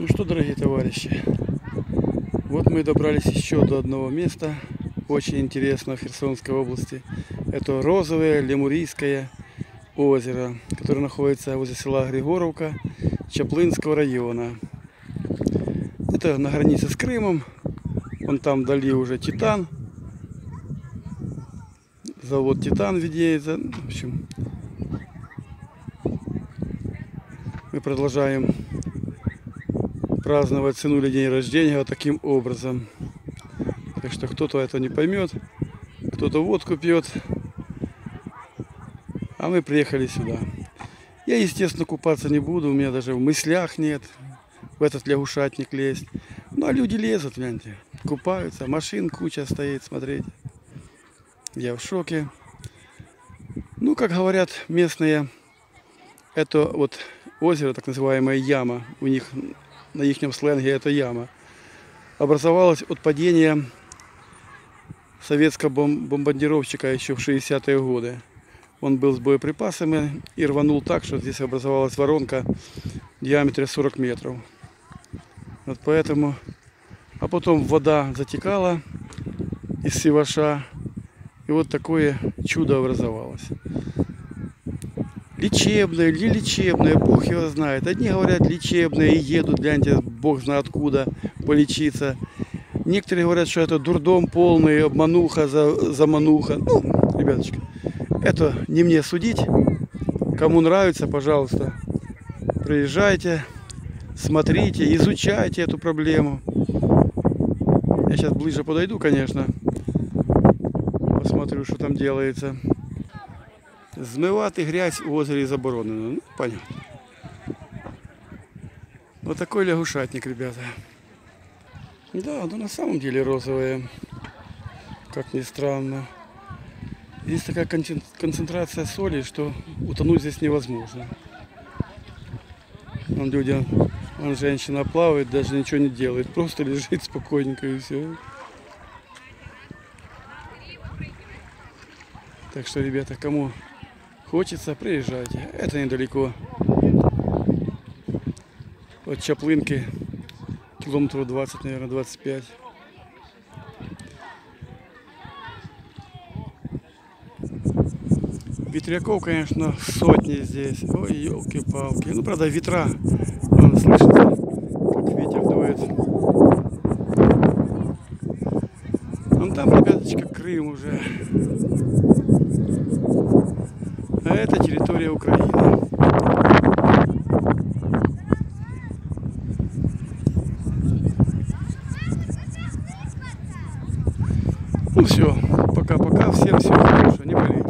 Ну что, дорогие товарищи, вот мы добрались еще до одного места, очень интересного в Херсонской области. Это розовое Лемурийское озеро, которое находится возле села Григоровка Чаплынского района. Это на границе с Крымом. Вон там вдали уже Титан. Завод Титан видеется. В общем, мы продолжаем праздновать сынули день рождения вот таким образом. Так что кто-то это не поймет, кто-то водку пьет, а мы приехали сюда. Я, естественно, купаться не буду, у меня даже в мыслях нет в этот лягушатник лезть. Ну, а люди лезут, гляньте, купаются, машин куча стоит, смотреть. Я в шоке. Ну, как говорят местные, это вот озеро, так называемая яма, у них на их сленге это яма, образовалась от падения советского бомбардировщика еще в 60-е годы. Он был с боеприпасами и рванул так, что здесь образовалась воронка в диаметре 40 метров. Вот поэтому... А потом вода затекала из севаша. И вот такое чудо образовалось лечебное, не лечебное, Бог его знает. Одни говорят лечебное и едут, гляньте, Бог знает откуда, полечиться. Некоторые говорят, что это дурдом полный, обмануха, за, замануха. Ну, ребяточки, это не мне судить. Кому нравится, пожалуйста, приезжайте, смотрите, изучайте эту проблему. Я сейчас ближе подойду, конечно, посмотрю, что там делается. Змивати грязь у озері заборонено. Ну, понятно. Вот такой лягушатник, ребята. Да, ну на самом деле розовая, как ни странно. Здесь такая концентрация соли, что утонуть здесь невозможно. Вон люди, вон женщина плавает, даже ничего не делает, просто лежит спокойненько и все. Так что, ребята, кому Хочется, приезжайте. Это недалеко. От Чаплинки километров 20, наверное, 25. Ветряков, конечно, сотни здесь. Ой, елки-палки. Ну, правда, ветра. Вон, слышите, как ветер дует. Вон там, ребяточка, Крым уже. Это территория Украины. Ну все, пока-пока, всем всего хорошего.